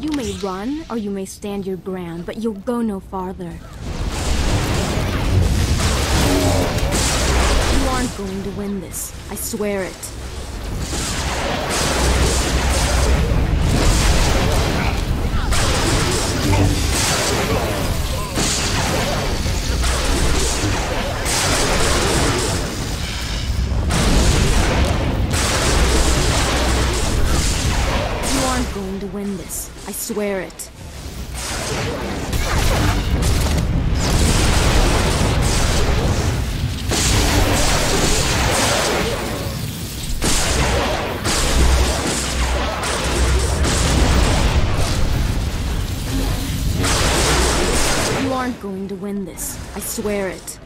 You may run, or you may stand your ground, but you'll go no farther. You aren't going to win this. I swear it. Going to win this. I swear it. You aren't going to win this. I swear it.